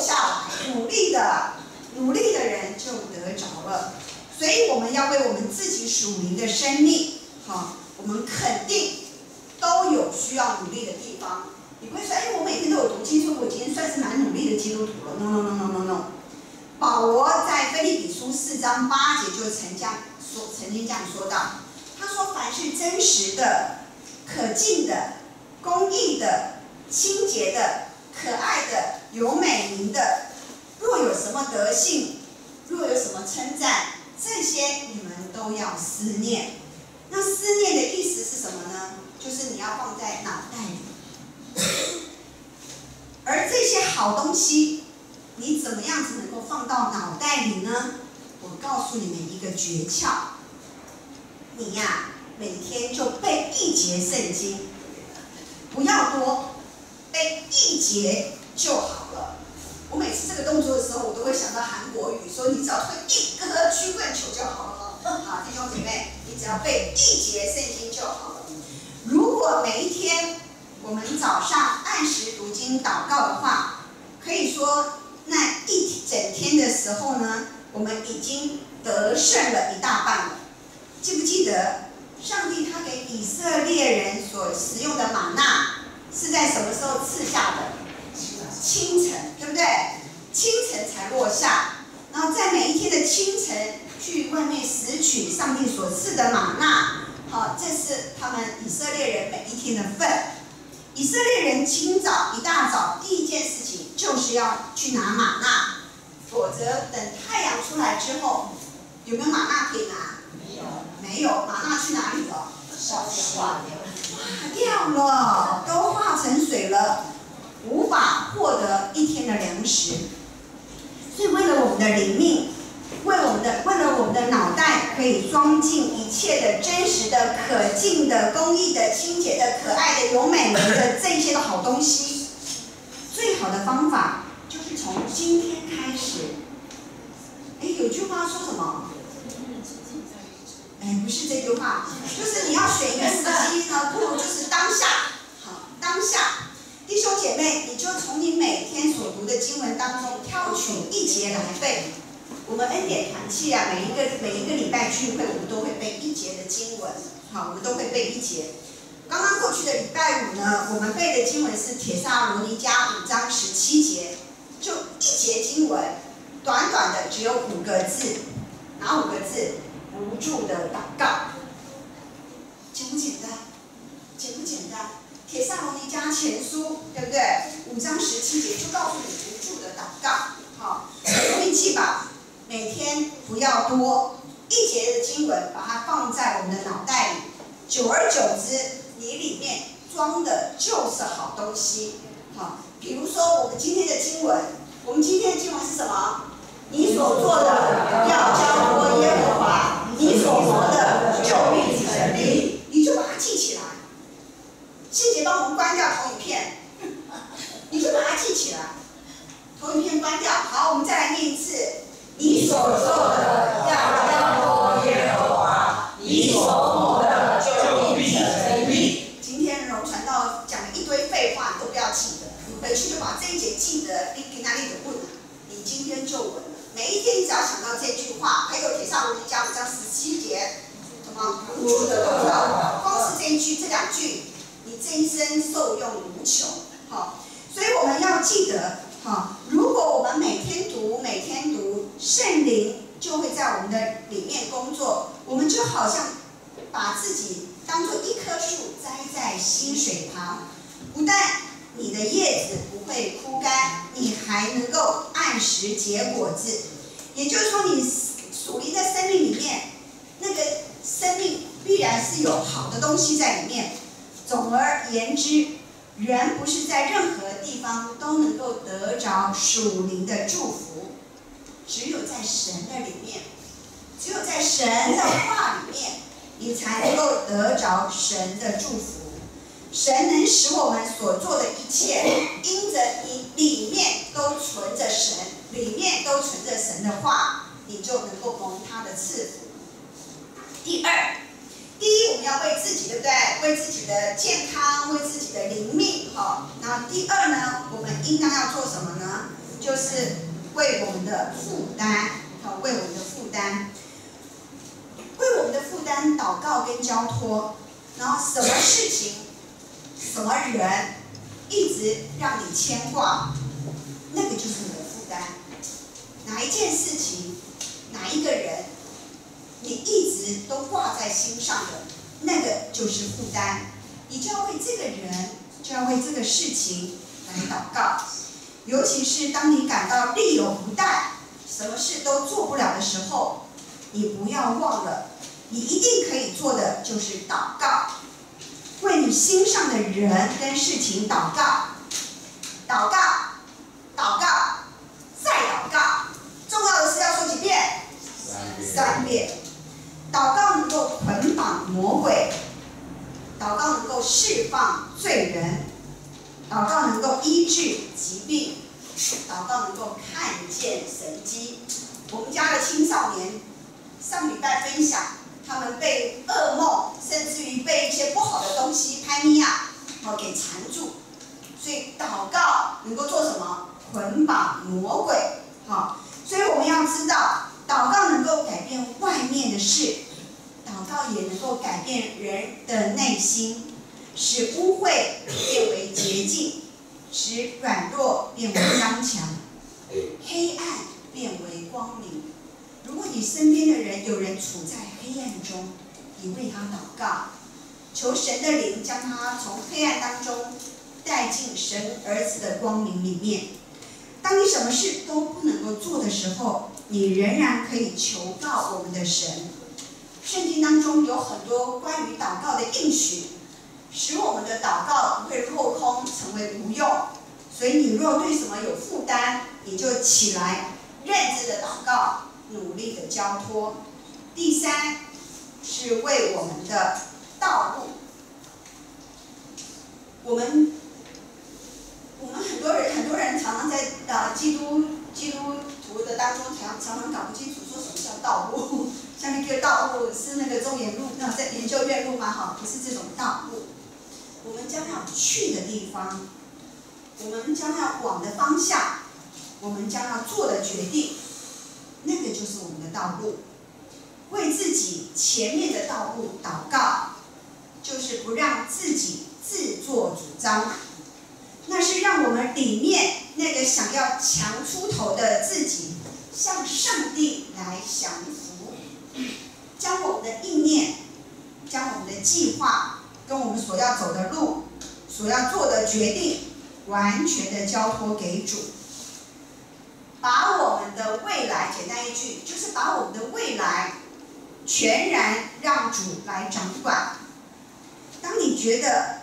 下来，努力的，努力的人就得着了。所以我们要为我们自己属灵的生命，好，我们肯定都有需要努力的地方。你不会说，哎，我每天都有读经，说我今天算是蛮努力的基督徒了。No no no no no no。保罗在腓立比书四章八节就曾这样说，曾经这样说到，他说：凡是真实的、可敬的、公义的、清洁的、可爱的、有美名的，若有什么德性，若有什么称赞，这些你们都要思念。那思念的意思是什么呢？就是你要放在脑袋里。而这些好东西，你怎么样子能够放到脑袋里呢？我告诉你们一个诀窍，你呀，每天就背一节圣经，不要多，背一节就好了。我每次这个动作的时候，我都会想到韩国语，说你只要会一个曲棍球就好了。好，弟兄姐妹，你只要背一节圣经就好了。如果每一天我们早上按时读经祷告的话，可以说那一整天的时候呢，我们已经得胜了一大半了。记不记得上帝他给以色列人所使用的玛纳是在什么时候赐下的？清晨，对不对？清晨才落下，然后在每一天的清晨去外面拾取上帝所赐的玛纳。好，这是他们以色列人每一天的份。以色列人清早一大早第一件事情就是要去拿玛纳，否则等太阳出来之后，有没有玛纳可以拿？没有，没有，玛纳去哪里了？烧化掉了。化掉了，都化成水了，无法获得一天的粮食。所以，为了我们的灵命，为我们的为了我们的脑袋可以装进一切的真实的、可敬的、公益的、清洁的、可爱的、有美名的这些的好东西，最好的方法就是从今天开始。哎，有句话说什么？哎，不是这句话，就是你要选一个时机呢，不如就是当下，好，当下，弟兄姐妹，你就从你每天所读的经文当中挑取一节来背。我们恩典团契啊，每一个每一个礼拜聚会，我们都会背一节的经文，好，我们都会背一节。刚刚过去的礼拜五呢，我们背的经文是《铁萨罗尼迦》五章十七节，就一节经文，短短的只有五个字，哪五个字？不住的祷告，简不简单？简不简单？铁萨罗尼迦前书，对不对？五章十七节就告诉你不住的祷告，好，容易记吧？每天不要多一节的经文，把它放在我们的脑袋里，久而久之，你里面装的就是好东西。好，比如说我们今天的经文，我们今天的经文是什么？你所做的要交托耶和华，你所活的就必成立，你就把它记起来。谢姐帮我们关掉投影片，你就把它记起来。投影片关掉，好，我们再来念一次。你所做的要交托耶和华，你所活的就必成立。今天荣传道讲了一堆废话，你都不要记得，你回去就把这一节记得，你给哪里的问你今天就稳了。每一天你只要想到这句话，还有《铁上罗尼迦五章十七节，什么无助的祷告，光是这一句、这两句，你这一生受用无穷。好，所以我们要记得，好，如果我们每天读、每天读，圣灵就会在我们的里面工作。我们就好像把自己当做一棵树栽在溪水旁，不但你的叶子不会枯干，你还能够按时结果子。也就是说，你属灵的生命里面，那个生命必然是有好东西在里面。总而言之，人不是在任何地方都能够得着属灵的祝福，只有在神的里面，只有在神的话里面，你才能够得着神的祝福。神能使我们所做的一切，因着你里面都存着神，里面都存着神的话，你就能够蒙他的赐福。第二，要为自己，对不对？为自己的健康，为自己的灵命，哈。那第二呢，我们应当要做什么呢？就就是为我们的负担，好，为我们的负担，为我们的负担祷告跟交托，然后什么事情、什么人一直让你牵挂，那个就是你的负担。哪一件事情、哪一个人，你一直都挂在心上的，那个就是负担。你就要为这个人，就要为这个事情来祷告。尤其是当你感到力有不逮，什么事都做不了的时候，你不要忘了，你一定可以做的就是祷告，为你心上的人跟事情祷告，祷告，祷告，再祷告。重要的事要说几遍？三遍。祷告魔鬼，祷告能够释放罪人。祷告能够医治疾病，祷告能够看见神迹。我们家的青少年上礼拜分享，他们被噩梦，甚至于被一些不好的东西拍咪啊，好给缠住。所以祷告能够做什么？捆绑魔鬼。好，所以我们要知道，祷告能够改变外面的事，祷告也能够改变人的内心。使污秽变为洁净，使软弱变为刚强，黑暗变为光明。如果你身边的人有人处在黑暗中，你为他祷告，求神的灵将他从黑暗当中带进神儿子的光明里面。当你什么事都不能够做的时候，你仍然可以求告我们的神。圣经当中有很多关于祷告的应许。使我们的祷告不会落空，成为无用。所以，你若对什么有负担，你就起来认真的祷告，努力的交托。第三，是为我们的道路。我们，我们很多人，很多人常常在啊基督基督徒的当中，常常常搞不清楚说什么叫道路。下面这个道路是那个中原路，那在研究院路嘛？哈，不是这种道路。我们将要去的地方，我们将要往的方向，我们将要做的决定，那个就是我们的道路。为自己前面的道路祷告，就是不让自己自作主张，那是让我们里面那个想要强出头的自己，向上帝来降服，将我们的意念，将我们的计划。跟我们所要走的路，所要做的决定，完全的交托给主，把我们的未来，简单一句，就是把我们的未来全然让主来掌管。当你觉得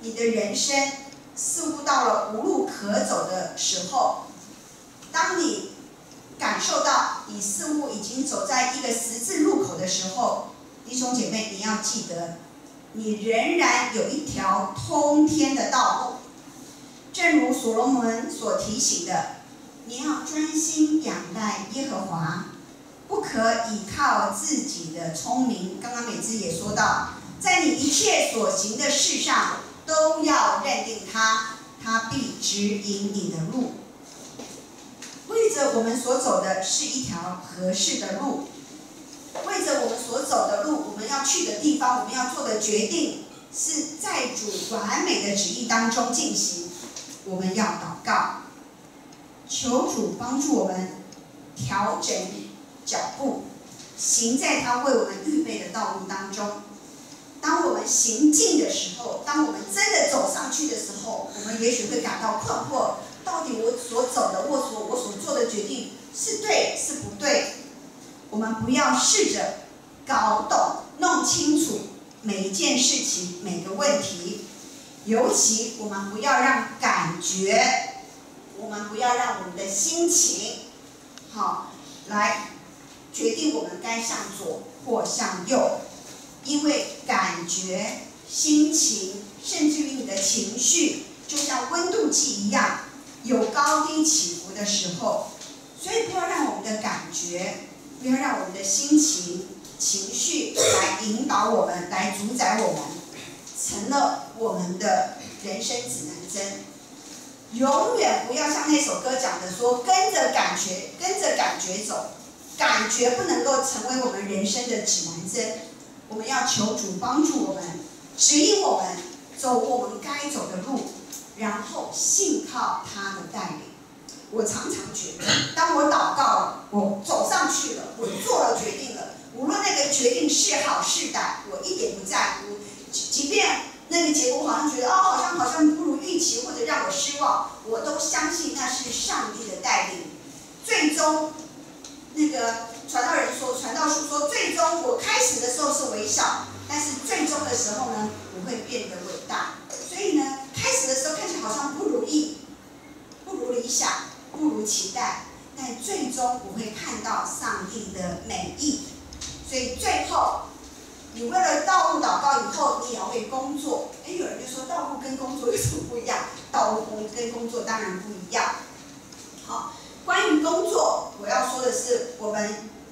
你的人生似乎到了无路可走的时候，当你感受似乎已经走在一个十字路口的时候，弟兄姐妹，你要记得。你仍然有一条通天的道路，正如所罗门所提醒的，你要专心仰赖耶和华，不可倚靠自己的聪明。刚刚美芝也说到，在你一切所行的事上，都要认定他，他必指引你的路。为着我们所走的是一条合适的路。为着我们所走的路，我们要去的地方，我们要做的决定，是在主完美的旨意当中进行。我们要祷告，求主帮助我们调整脚步，行在他为我们预备的道路当中。当我们行进的时候，当我们真的走上去的时候，我们也许会感到困惑：我所走的，我所我所做的决定是对是不对？我们不要试着搞懂、弄清楚每一件事情、每个问题，尤其我们不要让感觉，我们不要让我们的心情，好来决定我们该向左或向右，因为感觉、心情，甚至于你的情绪，就像温度计一样，有高低起伏的时候，所以不要让我们的感觉。不要让我们的心情、情绪来引导我们，来主宰我们，成了我们的人生指南针。永远不要像那首歌讲的说，跟着感觉，跟着感觉走，感觉不能够成为我们人生的指南针。我们要求主帮助我们，指引我们走我们该走的路，然后信靠他的带领。我常常觉得，当我祷告了，我走上去了，我做了决定了，无论那个决定是好是歹，我一点不在乎，即即便那个结果好像觉得哦，好像好像不如预期，或者让我失望，我都相信那是上帝的带领。最终，那个传道人说，传道书说，最终我开始的时候是微笑，但是最终的时候呢，我会变得伟大。所以呢，开始的时候看起来好像不如意，不如理想，不如期待，但最终我会看到上帝的美意。所以最后，你为了道路祷告以后，你也要为工作。哎，有人就说道路跟工作有什么不一样？道路工跟工作当然不一样。好，关于工作，我要说的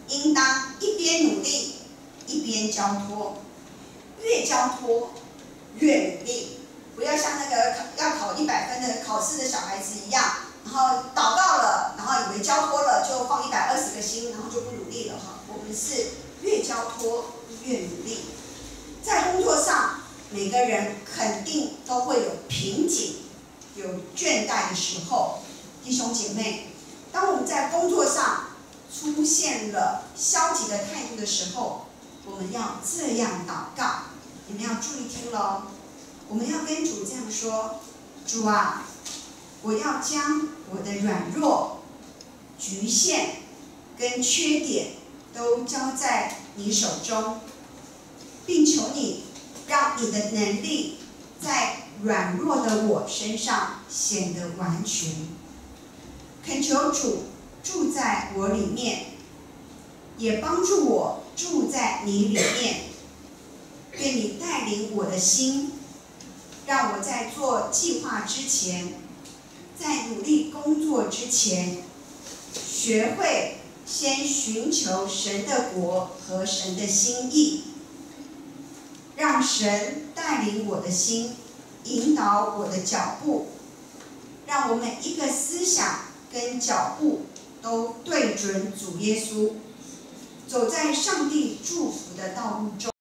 应当一边努力，一边交托，越交托越努力。不要像那个要考一百分的考试的小孩子一样，然后祷告了，然后以为交托了就放一百二十个心，然后就不努力了哈。我们是越交托越努力。在工作上，每个人肯定都会有瓶颈、有倦怠的时候。弟兄姐妹，当我们在工作上出现了消极的态度的时候，我们要这样祷告。你们要注意听喽。我们要跟主这样说：主啊，我要将我的软弱、局限跟缺点都交在你手中，并求你让你的能力在软弱的我身上显得完全。恳求主住在我里面，也帮助我住在你里面。愿你带领我的心。让我在做计划之前，在努力工作之前，学会先寻求神的国和神的心意，让神带领我的心，引导我的脚步，让我每一个思想跟脚步都对准主耶稣，走在上帝祝福的道路中。